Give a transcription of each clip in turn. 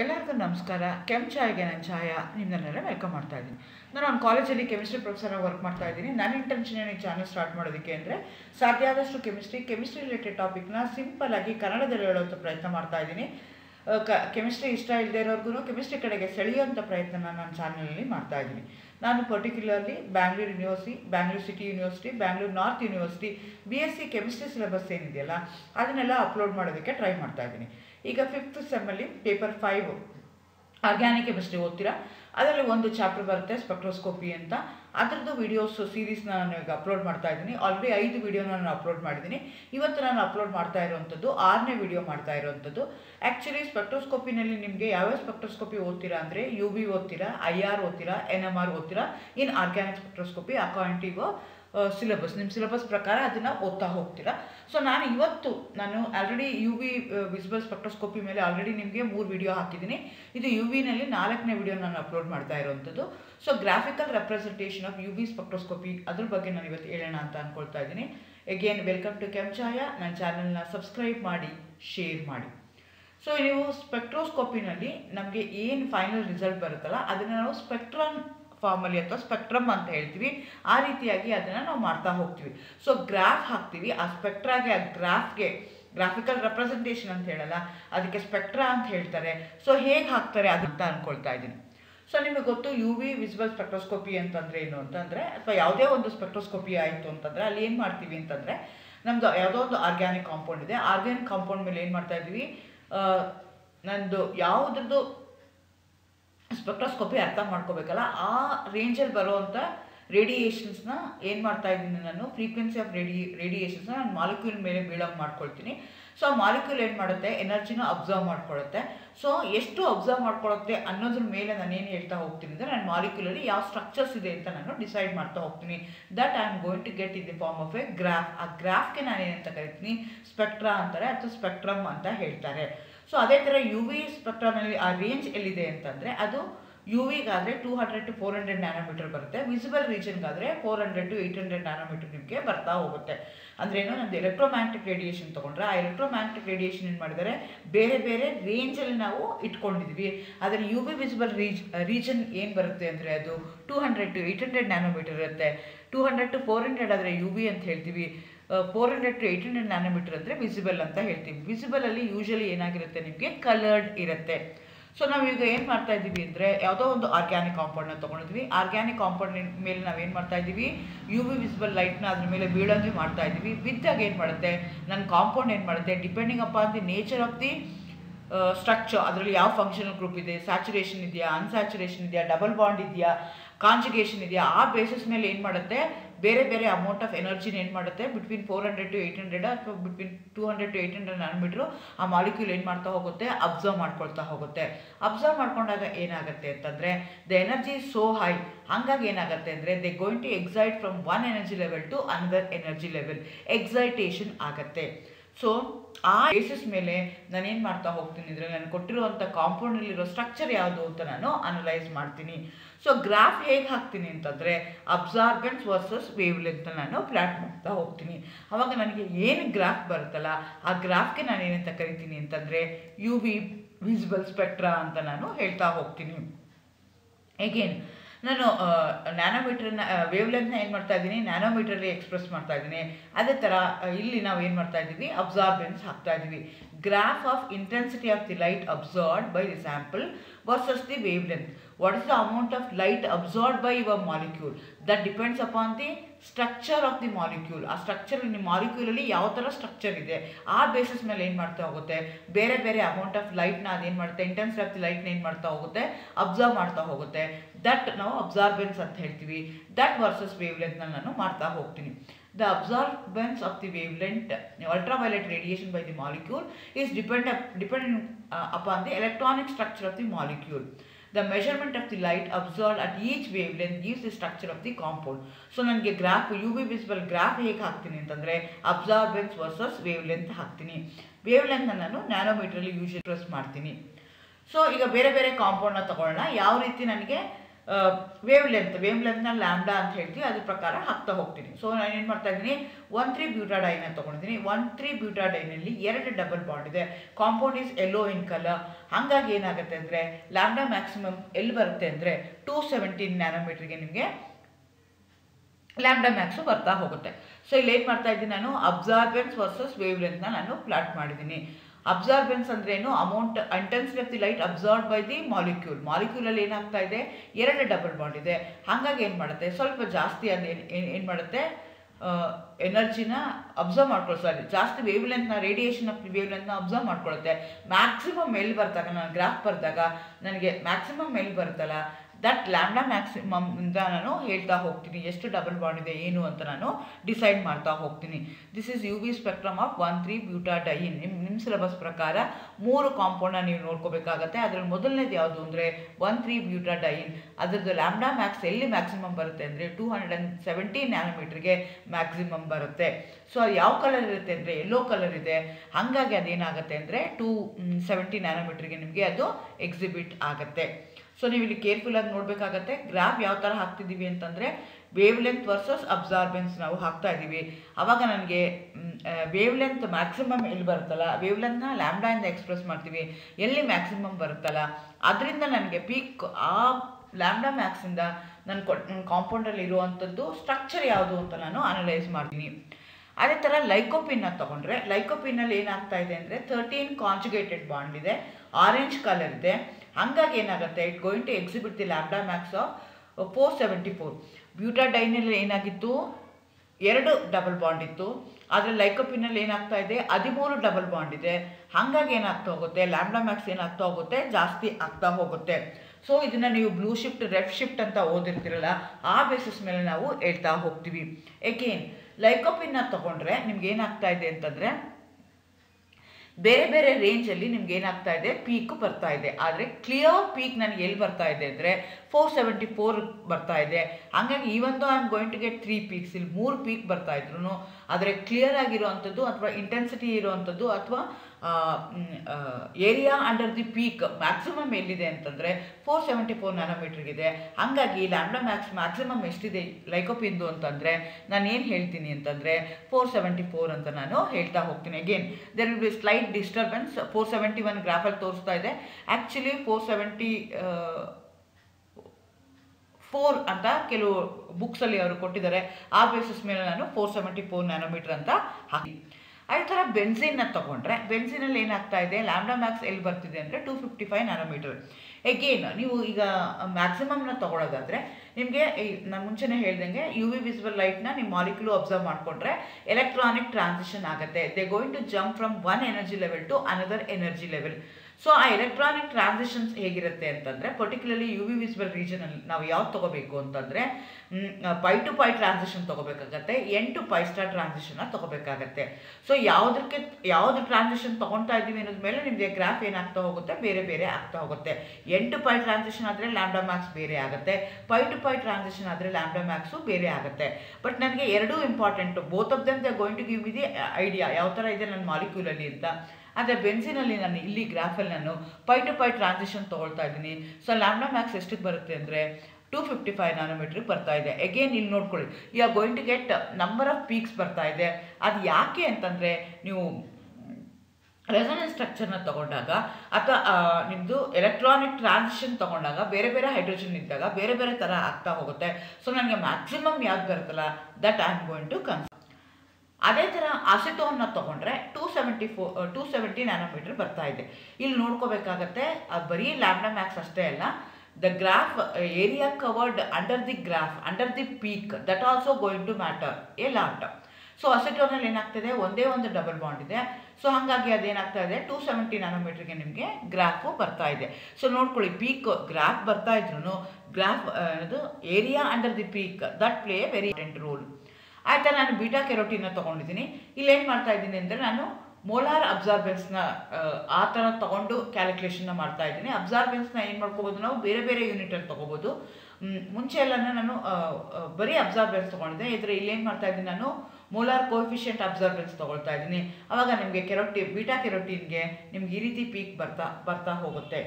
ಎಲ್ಲರಿಗೂ ನಮಸ್ಕಾರ. ಕೆಮ್ ಚಾಯ್ಗೆ ನಾನು ಛಾಯಾ ನಿಮ್ಮನ್ನೆಲ್ಲ ವೆಲ್ಕಮ್ ಮಾಡ್ತಾ ಇದ್ದೀನಿ. ನಾನು ಒಂದು ಕಾಲೇಜಲ್ಲಿ ಕೆಮಿಸ್ಟ್ರಿ ಪ್ರೊಫೆಸರ್ ವರ್ಕ್ ಮಾಡ್ತಾ ಇದ್ದೀನಿ. ನನ್ನ ಇಂಟೆನ್ಷನ್ ಏನು ಚಾನಲ್ ಸ್ಟಾರ್ಟ್ ಮಾಡೋದಕ್ಕೆ ಅಂದರೆ ಸಾಧ್ಯ ಆದಷ್ಟು ಕೆಮಿಸ್ಟ್ರಿ ಕೆಮಿಸ್ಟ್ರಿ ರಿಲೇಟೆಡ್ ಟಾಪಿಕ್ನ ಆಗಿ ಕನ್ನಡದಲ್ಲಿ ಹೇಳೋಂಥ ಪ್ರಯತ್ನ ಮಾಡ್ತಾ ಇದ್ದೀನಿ. ಕ ಕೆಮಿಸ್ಟ್ರಿ ಇಷ್ಟ ಇಲ್ಲದೆ ಇರೋರ್ಗು ಕೆಮಿಸ್ಟ್ರಿ ಕಡೆಗೆ ಸೆಳೆಯುವಂಥ ಪ್ರಯತ್ನನ ನನ್ನ ಚಾನಲಲ್ಲಿ ಮಾಡ್ತಾ ಇದ್ದೀನಿ. ನಾನು particularly Bangalore university Bangalore city university Bangalore north university B S C chemistry syllabus ಏನಿದೆಯಲ್ಲ, ಅದನ್ನೆಲ್ಲ ಅಪ್ಲೋಡ್ ಮಾಡೋದಕ್ಕೆ ಟ್ರೈ ಮಾಡ್ತಾ ಇದ್ದೀನಿ. ಈಗ ಫಿಫ್ತ್ ಸೆಮ್ಮಲ್ಲಿ ಪೇಪರ್ ಫೈವ್ ಆರ್ಗ್ಯಾನಿಕ್ ಕೆಮಿಸ್ಟ್ರಿ ಓದ್ತೀರಾ? ಅದರಲ್ಲಿ ಒಂದು ಚಾಪ್ಟರ್ ಬರುತ್ತೆ ಸ್ಪೆಕ್ಟ್ರೋಸ್ಕೋಪಿ ಅಂತ. ಅದರದ್ದು ವಿಡಿಯೋಸ್ ಸೀರೀಸ್ನ ನಾನು ಈಗ ಅಪ್ಲೋಡ್ ಮಾಡ್ತಾ ಇದ್ದೀನಿ. ಆಲ್ರೆಡಿ ಐದು ವಿಡಿಯೋನ ನಾನು ಅಪ್ಲೋಡ್ ಮಾಡಿದ್ದೀನಿ. ಇವತ್ತು ನಾನು ಅಪ್ಲೋಡ್ ಮಾಡ್ತಾ ಇರೋವಂಥದ್ದು ಆರನೇ ವಿಡಿಯೋ ಮಾಡ್ತಾ ಇರುವಂಥದ್ದು. ಆ್ಯಕ್ಚುಲಿ ಸ್ಪೆಕ್ಟ್ರೋಸ್ಕೋಪಿನಲ್ಲಿ ನಿಮಗೆ ಯಾವ್ಯಾವ ಸ್ಪೆಕ್ಟ್ರೋಸ್ಕೋಪಿ ಓದ್ತೀರಾ ಅಂದರೆ ಯು ಬಿ ಓದ್ತೀರಾ ಐ ಆರ್ ಓದ್ತೀರಾ ಎನ್ ಎಂ ಆರ್ ಓದ್ತೀರಾ, ಇನ್ ಆರ್ಗ್ಯಾನಿಕ್ ಸ್ಪೆಕ್ಟ್ರೋಸ್ಕೋಪಿ ಅಕಾಂಟಿವ್ ಸಿಲೆಬಸ್ ನಿಮ್ಮ ಸಿಲೆಬಸ್ ಪ್ರಕಾರ ಅದನ್ನು ಓದ್ತಾ ಹೋಗ್ತೀರಾ? ಸೊ ನಾನು ಇವತ್ತು ನಾನು already U V visible spectroscopy ಮೇಲೆ ಆಲ್ರೆಡಿ ನಿಮಗೆ ಮೂರು ವಿಡಿಯೋ ಹಾಕಿದ್ದೀನಿ. ಇದು ಯು ವಿನಲ್ಲಿ ನಾಲ್ಕನೇ ವಿಡಿಯೋ ನಾನು ಅಪ್ಲೋಡ್ ಮಾಡ್ತಾ ಇರೋವಂಥದ್ದು so graphical representation of U V spectroscopy ಅದ್ರ ಬಗ್ಗೆ ನಾನು ಇವತ್ತು ಹೇಳೋಣ ಅಂತ ಅಂದ್ಕೊಳ್ತಾ ಇದ್ದೀನಿ. ಎಗೇನ್ ವೆಲ್ಕಮ್ ಟು ಕೆಂಚಾಯ ನನ್ನ ಚಾನಲ್ನ ಸಬ್ಸ್ಕ್ರೈಬ್ ಮಾಡಿ ಶೇರ್ ಮಾಡಿ. ಸೊ ನೀವು ಸ್ಪೆಕ್ಟ್ರೋಸ್ಕೋಪಿನಲ್ಲಿ ನಮಗೆ ಏನು ಫೈನಲ್ ರಿಸಲ್ಟ್ ಬರುತ್ತಲ್ಲ, ಅದನ್ನು ನಾವು ಸ್ಪೆಕ್ಟ್ರಮ್ ಫಾರ್ಮಲ್ಲಿ ಅಥವಾ ಸ್ಪೆಕ್ಟ್ರಮ್ ಅಂತ ಹೇಳ್ತೀವಿ, ಆ ರೀತಿಯಾಗಿ ಅದನ್ನು ನಾವು ಮಾಡ್ತಾ ಹೋಗ್ತೀವಿ. ಸೊ ಗ್ರಾಫ್ ಹಾಕ್ತೀವಿ. ಆ ಸ್ಪೆಕ್ಟ್ರಾಗೆ ಆ ಗ್ರಾಫ್ಗೆ ಗ್ರಾಫಿಕಲ್ ರೆಪ್ರೆಸೆಂಟೇಷನ್ ಅಂತ ಹೇಳಲ್ಲ, ಅದಕ್ಕೆ ಸ್ಪೆಕ್ಟ್ರಾ ಅಂತ ಹೇಳ್ತಾರೆ. ಸೊ ಹೇಗೆ ಹಾಕ್ತಾರೆ ಅದಂತ ಅಂದ್ಕೊಳ್ತಾ ಇದ್ದೀನಿ. ಸೊ ನಿಮಗೆ ಗೊತ್ತು ಯು ವಿ ವಿಸಿಬಲ್ ಸ್ಪೆಕ್ಟ್ರೋಸ್ಕೋಪಿ ಅಂತಂದರೆ ಏನು ಅಂತಂದರೆ, ಅಥವಾ ಯಾವುದೇ ಒಂದು ಸ್ಪೆಕ್ಟ್ರೋಸ್ಕೋಪಿ ಆಯಿತು ಅಂತಂದರೆ, ಅಲ್ಲಿ ಏನು ಮಾಡ್ತೀವಿ ಅಂತಂದರೆ ನಮ್ಮದು ಯಾವುದೋ ಒಂದು ಆರ್ಗ್ಯಾನಿಕ್ ಕಾಂಪೌಂಡ್ ಇದೆ. ಆರ್ಗ್ಯಾನಿಕ್ ಕಾಂಪೌಂಡ್ ಮೇಲೆ ಏನು ಮಾಡ್ತಾ ಇದ್ದೀವಿ? ನಂದು ಯಾವುದ್ರದ್ದು ಸ್ಪೆಕ್ಟ್ರೋಸ್ಕೋಪಿ ಅರ್ಥ ಮಾಡ್ಕೋಬೇಕಲ್ಲ, ಆ ರೇಂಜಲ್ಲಿ ಬರುವಂಥ ರೇಡಿಯೇಷನ್ಸ್ನ ಏನು ಮಾಡ್ತಾ ಇದ್ದೀನಿ ನಾನು? ಫ್ರೀಕ್ವೆನ್ಸಿ ಆಫ್ ರೇಡಿ ರೇಡಿಯೇಷನ್ಸ್ನ ನಾನು ಮಾಲಿಕ್ಯೂಲ್ ಮೇಲೆ ಬೀಳಂಗೆ ಮಾಡ್ಕೊಳ್ತೀನಿ. ಸೊ ಆ ಮಾಲಿಕ್ಯೂಲ್ ಏನು ಮಾಡುತ್ತೆ? ಎನರ್ಜಿನ ಅಬ್ಸರ್ವ್ ಮಾಡ್ಕೊಳ್ಳುತ್ತೆ ಸೊ ಎಷ್ಟು ಅಬ್ಸರ್ವ್ ಮಾಡ್ಕೊಳುತ್ತೆ ಅನ್ನೋದ್ರ ಮೇಲೆ ನಾನು ಏನು ಹೇಳ್ತಾ ಹೋಗ್ತೀನಿ ಅಂದರೆ, ನಾನು ಮಾಲಿಕ್ಯೂಲಲ್ಲಿ ಯಾವ ಸ್ಟ್ರಕ್ಚರ್ಸ್ ಇದೆ ಅಂತ ನಾನು ಡಿಸೈಡ್ ಮಾಡ್ತಾ ಹೋಗ್ತೀನಿ. That I am going to get in the form of a graph ಆ ಗ್ರಾಫ್ಗೆ ನಾನು ಏನಂತ ಕರಿತೀನಿ? ಸ್ಪೆಕ್ಟ್ರಾ ಅಂತಾರೆ ಅಥವಾ ಸ್ಪೆಕ್ಟ್ರಮ್ ಅಂತ ಹೇಳ್ತಾರೆ. ಸೊ ಅದೇ ಥರ ಯು ವಿ ಸ್ಪೆಕ್ಟ್ರಮ್ನಲ್ಲಿ ಆ ರೇಂಜ್ ಎಲ್ಲಿದೆ ಅಂತಂದರೆ ಅದು U ವಿಗಾದರೆ two hundred to four hundred nanometer ಬರುತ್ತೆ. Visible ರೀಜನ್ಗಾದರೆ four hundred to eight hundred nanometer ನಿಮಗೆ ಬರ್ತಾ ಹೋಗುತ್ತೆ. ಅಂದರೆ ಏನು ನಮ್ಮದು ಎಲೆಕ್ಟ್ರೋಮ್ಯಾಗ್ನೆಟಿಕ್ ರೇಡಿಯೇಷನ್ ತೊಗೊಂಡ್ರೆ ಆ ಎಲೆಕ್ಟ್ರೋಮ್ಯಾಗ್ನೆಟಿಕ್ ರೇಡಿಯೇಷನ್ ಏನು ಮಾಡಿದರೆ ಬೇರೆ ಬೇರೆ ರೇಂಜಲ್ಲಿ ನಾವು ಇಟ್ಕೊಂಡಿದ್ವಿ. ಆದರೆ ಯು ವಿ ವಿಸಿಬಲ್ ರೀಜ್ ರೀಜನ್ ಏನು ಬರುತ್ತೆ ಅಂದರೆ ಅದು two hundred to eight hundred nanometer ಇರುತ್ತೆ. Two hundred to four hundred ಆದರೆ ಯು ವಿ ಅಂತ ಹೇಳ್ತೀವಿ. Four hundred to eight hundred nanometer ಅಂದರೆ ವಿಸಿಬಲ್ ಅಂತ ಹೇಳ್ತೀವಿ. ವಿಸಿಬಲಲ್ಲಿ ಯೂಶಲಿ ಏನಾಗಿರುತ್ತೆ ನಿಮಗೆ? ಕಲರ್ಡ್ ಇರುತ್ತೆ. ಸೊ ನಾವೀಗ ಏನು ಮಾಡ್ತಾ ಇದ್ದೀವಿ ಅಂದರೆ ಯಾವುದೋ ಒಂದು ಆರ್ಗ್ಯಾನಿಕ್ ಕಾಂಪೌಂಡ್ನ ತೊಗೊಂಡಿದ್ವಿ. ಆರ್ಗ್ಯಾನಿಕ್ ಕಾಂಪೌಂಡ್ ಮೇಲೆ ನಾವೇನು ಮಾಡ್ತಾ ಇದ್ದೀವಿ ಯು ವಿ ವಿಸಿಬಲ್ ಲೈಟ್ನ ಅದ್ರ ಮೇಲೆ ಬೀಳೋಂಗೆ ಮಾಡ್ತಾ ಇದ್ದೀವಿ ಬಿದ್ದಾಗ ಏನು ಮಾಡುತ್ತೆ? ನನ್ನ ಕಾಂಪೌಂಡ್ ಏನು ಮಾಡುತ್ತೆ? Depending upon the nature of the structure ಅದರಲ್ಲಿ ಯಾವ ಫಂಕ್ಷನಲ್ ಗ್ರೂಪ್ ಇದೆ? ಸ್ಯಾಚುರೇಷನ್ ಇದೆಯಾ? ಅನ್ಸ್ಯಾಚುರೇಷನ್ ಇದೆಯಾ? ಡಬಲ್ ಬಾಂಡ್ ಇದೆಯಾ? ಕಾಂಜುಗೇಷನ್ ಇದೆಯಾ? ಆ ಬೇಸಿಸ್ ಮೇಲೆ ಏನು ಮಾಡುತ್ತೆ? ಬೇರೆ ಬೇರೆ ಅಮೌಂಟ್ ಆಫ್ ಎನರ್ಜಿನ ಏನು ಮಾಡುತ್ತೆ? Between four hundred to eight hundred ಅಥವಾ between two hundred to eight hundred ಅನ್ಬಿಟ್ರು ಆ ಮಾಲಿಕ್ಯೂಲ್ ಏನು ಮಾಡ್ತಾ ಹೋಗುತ್ತೆ? ಅಬ್ಸರ್ವ್ ಮಾಡ್ಕೊಳ್ತಾ ಹೋಗುತ್ತೆ. ಅಬ್ಸರ್ವ್ ಮಾಡ್ಕೊಂಡಾಗ ಏನಾಗುತ್ತೆ ಅಂತಂದರೆ ದ ಎನರ್ಜಿ ಸೋ ಹೈ ಹಂಗಾಗಿ ಏನಾಗುತ್ತೆ ಅಂದರೆ they going to excite from one energy level to another energy level excitation ಆಗುತ್ತೆ. ಸೊ ಆ ಬೇಸಿಸ್ ಮೇಲೆ ನಾನೇನು ಮಾಡ್ತಾ ಹೋಗ್ತೀನಿ ಅಂದರೆ ನಾನು ಕೊಟ್ಟಿರುವಂಥ ಕಾಂಪೌಂಡಲ್ಲಿರೋ ಸ್ಟ್ರಕ್ಚರ್ ಯಾವುದು ಅಂತ ನಾನು ಅನಲೈಸ್ ಮಾಡ್ತೀನಿ. ಸೊ ಗ್ರಾಫ್ ಹೇಗೆ ಹಾಕ್ತೀನಿ ಅಂತಂದರೆ ಅಬ್ಸಾರ್ಬೆನ್ಸ್ ವರ್ಸಸ್ ವೇವ್ ಲೆಂತ್ ನಾನು ಪ್ಲಾಟ್ ಮಾಡ್ತಾ ಹೋಗ್ತೀನಿ. ಆವಾಗ ನನಗೆ ಏನು ಗ್ರಾಫ್ ಬರುತ್ತಲ್ಲ, ಆ ಗ್ರಾಫ್ಗೆ ನಾನು ಏನಂತ ಕರಿತೀನಿ ಅಂತಂದರೆ ಯು ವಿ ವಿಸಿಬಲ್ ಸ್ಪೆಕ್ಟ್ರಾ ಅಂತ ನಾನು ಹೇಳ್ತಾ ಹೋಗ್ತೀನಿ. ಎಗೇನ್ ನಾನು ನ್ಯಾನೋಮೀಟರ್ನ ವೇವ್ ಲೆಂತ್ನ ಏನು ಮಾಡ್ತಾ ಇದ್ದೀನಿ ನ್ಯಾನೋಮೀಟ್ರಲ್ಲಿ ಎಕ್ಸ್ಪ್ರೆಸ್ ಮಾಡ್ತಾ ಇದ್ದೀನಿ. ಅದೇ ಥರ ಇಲ್ಲಿ ನಾವು ಏನು ಮಾಡ್ತಾ ಇದ್ದೀವಿ ಅಬ್ಸಾರ್ಬೆನ್ಸ್ ಹಾಕ್ತಾ ಇದ್ದೀವಿ. Graph of intensity of the light absorbed by the sample versus the wavelength what is the amount of light absorbed by your molecule that depends upon the structure of the molecule ಆ structure ನಿಮ್ಮ ಮಾಲಿಕ್ಯೂಲಲ್ಲಿ ಯಾವ ಥರ structure ಇದೆ. ಆ basis ಮೇಲೆ ಏನು ಮಾಡ್ತಾ ಹೋಗುತ್ತೆ? ಬೇರೆ ಬೇರೆ ಅಮೌಂಟ್ ಆಫ್ ಲೈಟ್ನ ಅದೇನು ಮಾಡುತ್ತೆ? ಇಂಟೆನ್ಸಿಟಿ ಆಫ್ ದಿ ಲೈಟ್ನ ಏನು ಮಾಡ್ತಾ ಹೋಗುತ್ತೆ? ಅಬ್ಸರ್ವ್ ಮಾಡ್ತಾ ಹೋಗುತ್ತೆ. ದಟ್ ನಾವು ಅಬ್ಸಾರ್ಬೆನ್ಸ್ ಅಂತ ಹೇಳ್ತೀವಿ. ದಟ್ ವರ್ಸಸ್ ವೇವ್ ಲೆಂತ್ನ ನಾನು ಮಾಡ್ತಾ ಹೋಗ್ತೀನಿ. The absorbance of the wavelength, ultraviolet radiation by the molecule is depend, dependent uh, upon the electronic structure of the molecule. The measurement of the light absorbed at each wavelength gives the structure of the compound. So ನನಗೆ graph U V visible graph ಹೇಗೆ ಹಾಕ್ತೀನಿ ಅಂತಂದರೆ absorbance versus wavelength ಹಾಕ್ತೀನಿ wave ನಾನು ನ್ಯಾನೋಮೀಟ್ರಲ್ಲಿ express ಮಾಡ್ತೀನಿ. So ಈಗ ಬೇರೆ ಬೇರೆ ಕಾಂಪೌಂಡ್ನ ತಗೊಳ್ಳೋಣ. ಯಾವ ರೀತಿ ನನಗೆ ವೇವ್ ಲೆಂತ್ ವೇವ್ ಲೆಂತ್ನ ಲ್ಯಾಂಬ್ಡಾ ಅಂತ ಹೇಳ್ತೀವಿ, ಅದ್ರ ಪ್ರಕಾರ ಹಾಕ್ತಾ ಹೋಗ್ತೀನಿ. ಸೊ ನಾನು ಏನು ಮಾಡ್ತಾ ಇದ್ದೀನಿ? ಒನ್ ತ್ರೀ ಬ್ಯೂಟಾಡೈನ್ ತೊಗೊಂಡಿದ್ದೀನಿ. ಒನ್ ತ್ರೀ ಬ್ಯೂಟಾಡೈನಲ್ಲಿ ಎರಡು ಡಬಲ್ ಬಾಂಡ್ ಇದೆ. Compound is yellow in colour ಹಾಗಾಗಿ ಏನಾಗುತ್ತೆ ಅಂದರೆ ಲ್ಯಾಂಬ್ಡಾ ಮ್ಯಾಕ್ಸಿಮಮ್ ಎಲ್ಲಿ ಬರುತ್ತೆ ಅಂದರೆ ಟೂ ಸೆವೆಂಟೀನ್ ನ್ಯಾನೋಮೀಟ್ರಿಗೆ ನಿಮಗೆ ಲ್ಯಾಂಬ್ಡಾ ಮ್ಯಾಕ್ಸು ಬರ್ತಾ ಹೋಗುತ್ತೆ. ಸೊ ಇಲ್ಲಿ ಏನು ಮಾಡ್ತಾ ಇದ್ದೀನಿ ನಾನು? ಅಬ್ಸಾರ್ಬೆನ್ಸ್ ವರ್ಸಸ್ ವೇವ್ ಲೆಂತ್ನ ನಾನು ಪ್ಲಾಟ್ ಮಾಡಿದ್ದೀನಿ. ಅಬ್ಸಾರ್ಬೆನ್ಸ್ ಅಂದ್ರೆ ಏನು? Amount intensity of the light absorb by the molecule ಮಾಲಿಕ್ಯೂಲಲ್ಲಿ ಏನಾಗ್ತಾ ಇದೆ? ಎರಡು ಡಬಲ್ ಬಾಂಡ್ ಇದೆ. ಹಾಗಾಗಿ ಏನು ಮಾಡುತ್ತೆ? ಸ್ವಲ್ಪ ಜಾಸ್ತಿ ಅದು ಏನು ಮಾಡುತ್ತೆ? ಎನರ್ಜಿನ ಅಬ್ಸರ್ವ್ ಮಾಡ್ಕೊಳ್ಳೋ ಸಾರಿ ಜಾಸ್ತಿ ವೇವ್ ಲೆಂತ್ನ ರೇಡಿಯೇಷನ್ ಆಫ್ ವೇವ್ ಲೆಂತ್ನ ಅಬ್ಸರ್ವ್ ಮಾಡ್ಕೊಳ್ಳುತ್ತೆ ಮ್ಯಾಕ್ಸಿಮಮ್ ಎಲ್ಲಿ ಬರ್ತಾಗ ನಾನು ಗ್ರಾಫ್ ಬರೆದಾಗ, ನನಗೆ ಮ್ಯಾಕ್ಸಿಮಮ್ ಎಲ್ಲಿ ಬರುತ್ತಲ್ಲ ದಟ್ ಲ್ಯಾಂಬ್ಡಾ ಮ್ಯಾಕ್ಸಿಮಮ್ ಇಂದ ನಾನು ಹೇಳ್ತಾ ಹೋಗ್ತೀನಿ. ಎಷ್ಟು ಡಬಲ್ ಬಾಂಡ್ ಇದೆ, ಏನು ಅಂತ ನಾನು ಡಿಸೈಡ್ ಮಾಡ್ತಾ ಹೋಗ್ತೀನಿ. This is U V spectrum of one three butadiene ನಿಮ್ಮ ನಿಮ್ಮ ಸಿಲೆಬಸ್ ಪ್ರಕಾರ ಮೂರು ಕಾಂಪೌಂಡ್ನ ನೀವು ನೋಡ್ಕೋಬೇಕಾಗತ್ತೆ. ಅದರಲ್ಲಿ ಮೊದಲನೇದು ಯಾವುದು ಅಂದರೆ ಒನ್ ತ್ರೀ ಬ್ಯೂಟಾ ಡೈನ್ ಅದರದ್ದು ಲ್ಯಾಂಬ್ಡಾ ಮ್ಯಾಕ್ಸ್ ಎಲ್ಲಿ ಮ್ಯಾಕ್ಸಿಮಮ್ ಬರುತ್ತೆ ಅಂದರೆ ಟೂ ಹಂಡ್ರೆಡ್ ಆ್ಯಂಡ್ ಸೆವೆಂಟೀನ್ ನ್ಯಾನೋಮೀಟ್ರಿಗೆ ಮ್ಯಾಕ್ಸಿಮಮ್ ಬರುತ್ತೆ. ಸೊ ಅದು ಯಾವ ಕಲರ್ ಇರುತ್ತೆ ಅಂದರೆ ಎಲ್ಲೋ ಕಲರ್ ಇದೆ. ಹಾಗಾಗಿ ಅದೇನಾಗುತ್ತೆ ಅಂದರೆ ಟೂ ಸೆವೆಂಟಿ ನ್ಯಾನೋಮೀಟ್ರಿಗೆ ನಿಮಗೆ ಅದು ಎಕ್ಸಿಬಿಟ್ ಆಗುತ್ತೆ. ಸೊ ನೀವು ಇಲ್ಲಿ ಕೇರ್ಫುಲ್ಲಾಗಿ ನೋಡಬೇಕಾಗತ್ತೆ ಗ್ರಾಫ್ ಯಾವ ಥರ ಹಾಕ್ತಿದ್ದೀವಿ ಅಂತಂದರೆ ವೇವ್ ಲೆಂತ್ ವರ್ಸಸ್ ಅಬ್ಸಾರ್ಬೆನ್ಸ್ ನಾವು ಹಾಕ್ತಾ ಇದ್ದೀವಿ. ಆವಾಗ ನನಗೆ ವೇವ್ ಲೆಂತ್ ಮ್ಯಾಕ್ಸಿಮಮ್ ಎಲ್ಲಿ ಬರುತ್ತಲ್ಲ ವೇವ್ ಲೆಂತ್ನ ಲ್ಯಾಂಬ್ಡಾಯಿಂದ ಎಕ್ಸ್ಪ್ರೆಸ್ ಮಾಡ್ತೀವಿ. ಎಲ್ಲಿ ಮ್ಯಾಕ್ಸಿಮಮ್ ಬರುತ್ತಲ್ಲ, ಅದರಿಂದ ನನಗೆ ಪೀಕ್ ಆ ಲ್ಯಾಂಬ್ಡಾ ಮ್ಯಾಕ್ಸಿಂದ ನನ್ನ ಕಾಂಪೌಂಡಲ್ಲಿ ಇರುವಂಥದ್ದು ಸ್ಟ್ರಕ್ಚರ್ ಯಾವುದು ಅಂತ ನಾನು ಅನಲೈಸ್ ಮಾಡ್ತೀನಿ. ಅದೇ ಥರ ಲೈಕೋಪಿನ್ನ ತೊಗೊಂಡ್ರೆ, ಲೈಕೋಪಿನ್ನಲ್ಲಿ ಏನಾಗ್ತಾ ಇದೆ ಅಂದರೆ ತರ್ಟೀನ್ ಕಾಂಜುಗೇಟೆಡ್ ಬಾಂಡ್ ಇದೆ ಆರೆಂಜ್ ಕಲರ್ ಇದೆ. ಹಾಗಾಗಿ ಏನಾಗುತ್ತೆ it going to exhibit the lambda max of four seventy four ಬ್ಯೂಟಾಡೈನಲ್ಲಿ ಏನಾಗಿತ್ತು? ಎರಡು ಡಬಲ್ ಬಾಂಡ್ ಇತ್ತು. ಆದರೆ ಲೈಕೋಪಿನಲ್ಲಿ ಏನಾಗ್ತಾ ಇದೆ? ಹದಿಮೂರು ಡಬಲ್ ಬಾಂಡ್ ಇದೆ. ಹಾಗಾಗಿ ಏನಾಗ್ತಾ ಹೋಗುತ್ತೆ? ಲ್ಯಾಂಬ್ಡಾ ಮ್ಯಾಕ್ಸ್ ಏನಾಗ್ತಾ ಹೋಗುತ್ತೆ? ಜಾಸ್ತಿ ಆಗ್ತಾ ಹೋಗುತ್ತೆ. ಸೊ ಇದನ್ನು ನೀವು ಬ್ಲೂ ಶಿಫ್ಟ್ ರೆಡ್ ಶಿಫ್ಟ್ ಅಂತ ಓದಿರ್ತಿರಲ್ಲ, ಆ ಬೇಸಿಸ್ ಮೇಲೆ ನಾವು ಹೇಳ್ತಾ ಹೋಗ್ತೀವಿ. ಎಗೇನ್ ಲೈಕೋಪಿನ್ನ ತಗೊಂಡ್ರೆ ನಿಮ್ಗೆ ಏನಾಗ್ತಾ ಇದೆ ಅಂತಂದರೆ ಬೇರೆ ಬೇರೆ ರೇಂಜಲ್ಲಿ ನಿಮ್ಗೆ ಏನಾಗ್ತಾ ಇದೆ? ಪೀಕ್ ಬರ್ತಾ ಇದೆ. ಆದರೆ ಕ್ಲಿಯರ್ ಪೀಕ್ ನನಗೆ ಎಲ್ಲಿ ಬರ್ತಾ ಇದೆ ಅಂದರೆ ಫೋರ್ ಸೆವೆಂಟಿ ಫೋರ್ ಬರ್ತಾ ಇದೆ. ಹಾಗಾಗಿ even I am going to get three peaks ಇಲ್ಲಿ ಮೂರು ಪೀಕ್ ಬರ್ತಾ ಇದ್ರು ಆದರೆ ಕ್ಲಿಯರ್ ಆಗಿರುವಂಥದ್ದು ಅಥವಾ ಇಂಟೆನ್ಸಿಟಿ ಇರುವಂಥದ್ದು ಅಥವಾ area under the peak maximum ಎಲ್ಲಿದೆ ಅಂತಂದರೆ ಫೋರ್ ಸೆವೆಂಟಿ ಫೋರ್ ನ್ಯಾನೋಮೀಟ್ರಿಗಿದೆ ಹಾಗಾಗಿ ಲ್ಯಾಂಬ್ಡಾ ಮ್ಯಾಕ್ಸ್ ಮ್ಯಾಕ್ಸಿಮಮ್ ಎಷ್ಟಿದೆ ಲೈಕೋಪಿಂದು ಅಂತಂದರೆ ನಾನು ಏನು ಹೇಳ್ತೀನಿ ಅಂತಂದರೆ ಫೋರ್ ಸೆವೆಂಟಿ ಫೋರ್ ಅಂತ ನಾನು ಹೇಳ್ತಾ ಹೋಗ್ತೀನಿ again there will be slight disturbance four seventy one ಗ್ರಾಫಲ್ಲಿ ತೋರಿಸ್ತಾ ಇದೆ. ಆ್ಯಕ್ಚುಲಿ ಫೋರ್ ಸೆವೆಂಟಿ ಫೋರ್ ಅಂತ ಕೆಲವು ಬುಕ್ಸಲ್ಲಿ ಅವರು ಕೊಟ್ಟಿದ್ದಾರೆ. ಆ ಬೇಸಿಸ್ ಮೇಲೆ ನಾನು ಫೋರ್ ಸೆವೆಂಟಿ ಫೋರ್ ನ್ಯಾನೋಮೀಟರ್ ಅಂತ ಹಾಕಿ ಅದೇ ಥರ ಬೆನ್ಸಿನ್ನ ತೊಗೊಂಡ್ರೆ ಬೆನ್ಸಿನಲ್ಲಿ ಏನಾಗ್ತಾ ಇದೆ? ಲ್ಯಾಮ್ಡಾ ಮ್ಯಾಕ್ಸ್ ಎಲ್ಲಿ ಬರ್ತಿದೆ ಅಂದರೆ two fifty five nanometer again ನೀವು ಈಗ ಮ್ಯಾಕ್ಸಿಮಮ್ನ ತೊಗೊಳೋದಾದರೆ, ನಿಮಗೆ ನಾನು ಮುಂಚೆನೇ ಹೇಳ್ದಂಗೆ ಯು ವಿ ವಿಸಿಬಲ್ ಲೈಟ್ನ ನಿಮ್ಮ ಮಾಲಿಕ್ಯುಲು ಅಬ್ಸರ್ವ್ ಮಾಡಿಕೊಂಡ್ರೆ ಎಲೆಕ್ಟ್ರಾನಿಕ್ ಟ್ರಾನ್ಸಿಷನ್ ಆಗುತ್ತೆ. They going to jump from one energy level to another energy level so ಆ ಎಲೆಕ್ಟ್ರಾನಿಕ್ ಟ್ರಾನ್ಸಿಷನ್ಸ್ ಹೇಗಿರುತ್ತೆ ಅಂತಂದರೆ ಪರ್ಟಿಕ್ಯುಲರ್ಲಿ ಯು ವಿ ವಿಸಿಬಲ್ ರೀಜನಲ್ಲಿ ನಾವು ಯಾವ್ದು ತೊಗೋಬೇಕು ಅಂತಂದರೆ ಪೈ ಟು ಪೈ ಟ್ರಾನ್ಸಿಷನ್ ತೊಗೋಬೇಕಾಗತ್ತೆ ಎನ್ ಟು ಪೈ ಸ್ಟಾರ್ ಟ್ರಾನ್ಸಿಷನ್ನ ತೊಗೋಬೇಕಾಗತ್ತೆ. ಸೊ ಯಾವುದಕ್ಕೆ, ಯಾವುದು ಟ್ರಾನ್ಸಿಷನ್ ತೊಗೊಳ್ತಾ ಇದ್ದೀವಿ ಅನ್ನೋದ ಮೇಲೆ ನಿಮಗೆ ಗ್ರಾಫ್ ಏನಾಗ್ತಾ ಹೋಗುತ್ತೆ, ಬೇರೆ ಬೇರೆ ಆಗ್ತಾ ಹೋಗುತ್ತೆ. ಎನ್ ಟು ಪೈ ಟ್ರಾನ್ಸಿಷನ್ ಆದರೆ ಲ್ಯಾಂಬ್ಡಾ ಮ್ಯಾಕ್ಸ್ ಬೇರೆ ಆಗುತ್ತೆ ಪೈ ಟು ಪೈ ಟ್ರಾನ್ಸಿಷನ್ ಆದರೆ ಲ್ಯಾಂಬ್ಡಾ ಮ್ಯಾಕ್ಸು ಬೇರೆ ಆಗುತ್ತೆ. ಬಟ್ ನನಗೆ ಎರಡೂ important both of them they going to give me the idea ಯಾವ ಥರ ಇದೆ ನನ್ನ ಮಾಲಿಕ್ಯೂಲಲ್ಲಿ ಅಂತ. ಆದರೆ ಬೆನ್ಸಿನಲ್ಲಿ ನಾನು ಇಲ್ಲಿ ಗ್ರಾಫಲ್ಲಿ ನಾನು ಪೈ ಟು ಪೈ ಟ್ರಾನ್ಸಿಷನ್ ತೊಗೊಳ್ತಾ ಇದ್ದೀನಿ. ಸೊ ಲ್ಯಾಮ್ಡಾ ಮ್ಯಾಕ್ಸ್ ಎಷ್ಟಕ್ಕೆ ಬರುತ್ತೆ ಅಂದರೆ ಟೂ ಫಿಫ್ಟಿ ಫೈವ್ ನಾನೋಮೀಟ್ರಿಗೆ ಬರ್ತಾ ಇದೆ. ಅಗೇನ್ ಇಲ್ಲಿ ನೋಡ್ಕೊಳ್ಳಿ. You are going to get number of peaks ಬರ್ತಾ ಇದೆ. ಅದು ಯಾಕೆ ಅಂತಂದರೆ ನೀವು ರೆಸನೆನ್ಸ್ ಸ್ಟ್ರಕ್ಚರ್ನ ತಗೊಂಡಾಗ ಅಥವಾ ನಿಮ್ಮದು ಎಲೆಕ್ಟ್ರಾನಿಕ್ ಟ್ರಾನ್ಸಿಷನ್ ತಗೊಂಡಾಗ ಬೇರೆ ಬೇರೆ ಹೈಡ್ರೋಜನ್ ಇದ್ದಾಗ ಬೇರೆ ಬೇರೆ ಥರ ಆಗ್ತಾ ಹೋಗುತ್ತೆ. ಸೊ ನನಗೆ ಮ್ಯಾಕ್ಸಿಮಮ್ ಯಾವ್ದು ಬರುತ್ತಲ್ಲ that I am going to ಕನ್ಸ್ ಅದೇ ಥರ ಅಸಿಟೋನ್ನ ತೊಗೊಂಡ್ರೆ two seventy four two seventy nanometer ಬರ್ತಾ ಇದೆ. ಇಲ್ಲಿ ನೋಡ್ಕೋಬೇಕಾಗತ್ತೆ ಬರೀ ಲ್ಯಾಂಬ್ಡಾ ಮ್ಯಾಕ್ಸ್ ಅಷ್ಟೇ ಅಲ್ಲ the graph area covered under the graph under the peak that also going to matter a lot so ಅಸಿಟೋನಲ್ಲಿ ಏನಾಗ್ತದೆ? ಒಂದೇ ಒಂದು ಡಬಲ್ ಬಾಂಡ್ ಇದೆ. ಸೊ ಹಾಗಾಗಿ ಅದೇನಾಗ್ತಾ ಇದೆ? ಟೂ ಸೆವೆಂಟಿ ನ್ಯಾನೋಮೀಟ್ರಿಗೆ ನಿಮಗೆ ಗ್ರಾಫು ಬರ್ತಾ ಇದೆ. ಸೊ ನೋಡ್ಕೊಳ್ಳಿ ಪೀಕ್ ಗ್ರಾಫ್ ಬರ್ತಾ ಇದ್ರು ಗ್ರಾಫ್ ಅದು area under the peak that play a very important role ಆಯ್ತಾ, ನಾನು ಬೀಟಾ ಕೆರೋಟಿನ ತೊಗೊಂಡಿದ್ದೀನಿ. ಇಲ್ಲೇನು ಮಾಡ್ತಾ ಇದ್ದೀನಿ ಅಂದರೆ ನಾನು ಮೋಲಾರ್ ಅಬ್ಸಾರ್ಬೆನ್ಸ್ನ, ಆ ಥರ ತೊಗೊಂಡು ಕ್ಯಾಲ್ಕುಲೇಷನ್ನ ಮಾಡ್ತಾ ಇದ್ದೀನಿ. ಅಬ್ಸಾರ್ಬೆನ್ಸ್ನ ಏನು ಮಾಡ್ಕೋಬೋದು ನಾವು ಬೇರೆ ಬೇರೆ ಯೂನಿಟಲ್ಲಿ ತೊಗೋಬೋದು. ಮುಂಚೆ ಎಲ್ಲ ನಾನು ಬರೀ ಅಬ್ಸಾರ್ಬೆನ್ಸ್ ತೊಗೊಂಡಿದ್ದೆ. ಇದ್ರೆ ಇಲ್ಲೇನು ಮಾಡ್ತಾ ಇದ್ದೀನಿ ನಾನು ಮೋಲಾರ್ ಕೋಫಿಷಿಯಂಟ್ ಅಬ್ಸಾರ್ಬೆನ್ಸ್ ತೊಗೊಳ್ತಾ ಇದ್ದೀನಿ. ಆವಾಗ ನಿಮಗೆ ಕೆರೋಟಿ, ಬೀಟಾ ಕೆರೋಟಿನ್ಗೆ ನಿಮ್ಗೆ ಈ ರೀತಿ ಪೀಕ್ ಬರ್ತಾ ಬರ್ತಾ ಹೋಗುತ್ತೆ.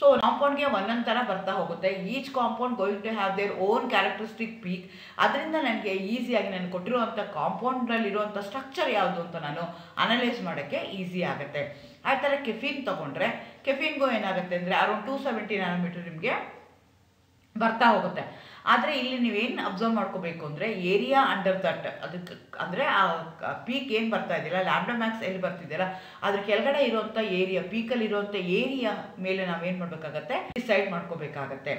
ಸೊ ಕಾಂಪೌಂಡ್ಗೆ ಒಂದೊಂದು ಥರ ಬರ್ತಾ ಹೋಗುತ್ತೆ. Each compound going to have their own characteristic peak ಅದರಿಂದ ನನಗೆ ಈಸಿಯಾಗಿ ನಾನು ಕೊಟ್ಟಿರುವಂಥ ಕಾಂಪೌಂಡ್ರಲ್ಲಿರುವಂಥ ಸ್ಟ್ರಕ್ಚರ್ ಯಾವುದು ಅಂತ ನಾನು ಅನಲೈಸ್ ಮಾಡೋಕ್ಕೆ ಈಸಿ ಆಗುತ್ತೆ. ಆ ಥರ ಕೆಫಿನ್ ತೊಗೊಂಡ್ರೆ ಕೆಫಿನ್ಗೂ ಏನಾಗುತ್ತೆ ಅಂದರೆ ಅರೌಂಡ್ ಟೂ ಸೆವೆಂಟಿ ನ್ಯಾನೋಮೀಟರ್ ನಿಮಗೆ ಬರ್ತಾ ಹೋಗುತ್ತೆ. ಆದರೆ ಇಲ್ಲಿ ನೀವೇನು ಅಬ್ಸರ್ವ್ ಮಾಡ್ಕೋಬೇಕು ಅಂದರೆ ಏರಿಯಾ ಅಂಡರ್ ದಟ್ ಅದಕ್ಕೆ ಅಂದರೆ ಆ ಪೀಕ್ ಏನು ಬರ್ತಾ ಇದೆಯಲ್ಲ ಲ್ಯಾಂಬ್ಡಾ ಮ್ಯಾಕ್ಸ್ ಎಲ್ಲಿ ಬರ್ತಿದೆಯಲ್ಲ, ಅದ್ರ ಕೆಳಗಡೆ ಇರುವಂಥ ಏರಿಯಾ ಪೀಕಲ್ಲಿ ಇರುವಂಥ ಏರಿಯಾ ಮೇಲೆ ನಾವೇನು ಮಾಡಬೇಕಾಗತ್ತೆ ಡಿಸೈಡ್ ಮಾಡ್ಕೋಬೇಕಾಗತ್ತೆ.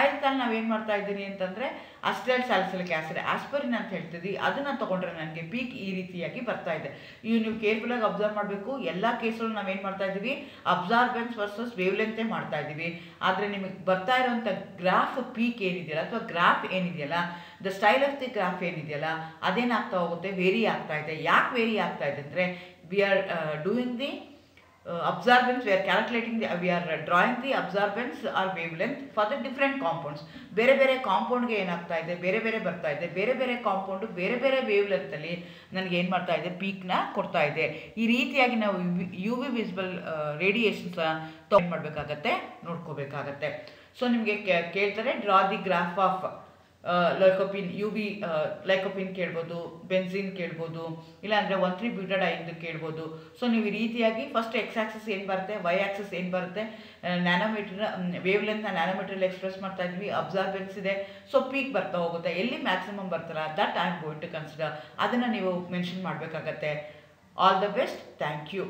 ಆಯ್ತು ನಾವೇನು ಮಾಡ್ತಾ ಇದ್ದೀನಿ ಅಂತಂದರೆ ಅಸ್ಟೈಲ್ ಸ್ಯಾಲ್ಸಿಲಿಕ್ ಆಸಿಡ್ ಆಸ್ಪರಿನ್ ಅಂತ ಹೇಳ್ತಿದ್ವಿ. ಅದನ್ನು ತೊಗೊಂಡ್ರೆ ನನಗೆ ಪೀಕ್ ಈ ರೀತಿಯಾಗಿ ಬರ್ತಾ ಇದೆ. ಇವು ನೀವು ಕೇರ್ಫುಲ್ಲಾಗಿ ಅಬ್ಸರ್ವ್ ಮಾಡಬೇಕು. ಎಲ್ಲ ಕೇಸಲ್ಲೂ ನಾವೇನು ಮಾಡ್ತಾ ಇದ್ದೀವಿ ಅಬ್ಸಾರ್ಬೆನ್ಸ್ ವರ್ಸಸ್ ವೇವ್ಲೆಂತೆ ಮಾಡ್ತಾ ಇದ್ದೀವಿ ಆದರೆ ನಿಮಗೆ ಬರ್ತಾ ಇರೋಂಥ ಗ್ರಾಫ್ ಪೀಕ್ ಏನಿದೆಯಲ್ಲ, ಅಥವಾ ಗ್ರಾಫ್ ಏನಿದೆಯಲ್ಲ the style of the graph ಏನಿದೆಯಲ್ಲ, ಅದೇನಾಗ್ತಾ ಹೋಗುತ್ತೆ? ವೇರಿ ಆಗ್ತಾ ಇದೆ. ಯಾಕೆ ವೇರಿ ಆಗ್ತಾ ಇದೆ ಅಂದರೆ we are doing the absorbance we are calculating the we are drawing the absorbance or wavelength for the different compounds ಬೇರೆ ಬೇರೆ ಕಾಂಪೌಂಡ್ಗೆ ಏನಾಗ್ತಾ ಇದೆ? ಬೇರೆ ಬೇರೆ ಬರ್ತಾ ಇದೆ. ಬೇರೆ ಬೇರೆ ಕಾಂಪೌಂಡು ಬೇರೆ ಬೇರೆ ವೇವ್ ಲೆಂತಲ್ಲಿ ನನಗೆ ಏನು ಮಾಡ್ತಾ ಇದೆ? ಪೀಕ್ನ ಕೊಡ್ತಾ ಇದೆ. ಈ ರೀತಿಯಾಗಿ ನಾವು ಯು ವಿ ವಿಸಿಬಲ್ ರೇಡಿಯೇಷನ್ಸ್ ತೊಗೊಂಡು ಮಾಡಬೇಕಾಗತ್ತೆ, ನೋಡ್ಕೋಬೇಕಾಗತ್ತೆ. ಸೊ ನಿಮಗೆ ಕೇಳ್ತಾರೆ draw the graph of lycopene U V lycopene ಕೇಳ್ಬೋದು ಬೆನ್ಸಿನ್ ಕೇಳ್ಬೋದು, ಇಲ್ಲಾಂದರೆ ಒನ್ ತ್ರೀ ಬ್ಯೂಟಡೈನ್ದು ಕೇಳ್ಬೋದು. ಸೊ ನೀವು ಈ ರೀತಿಯಾಗಿ ಫಸ್ಟ್ ಎಕ್ಸ್ ಆಕ್ಸಸ್ ಏನು ಬರುತ್ತೆ ವೈ ಆಕ್ಸಸ್ ಏನು ಬರುತ್ತೆ ನ್ಯಾನೋಮೀಟರ್ ವೇವ್ ಲೆಂತ್ನ ನ್ಯಾನೋಮೀಟ್ರಲ್ಲಿ ಎಕ್ಸ್ಪ್ರೆಸ್ ಮಾಡ್ತಾ ಇದ್ವಿ ಅಬ್ಸಾರ್ಬೆನ್ಸ್ ಇದೆ. ಸೊ ಪೀಕ್ ಬರ್ತಾ ಹೋಗುತ್ತೆ. ಎಲ್ಲಿ ಮ್ಯಾಕ್ಸಿಮಮ್ ಬರ್ತಲ್ಲ that I am going to consider ಅದನ್ನು ನೀವು ಮೆನ್ಷನ್ ಮಾಡಬೇಕಾಗತ್ತೆ. All the best thank you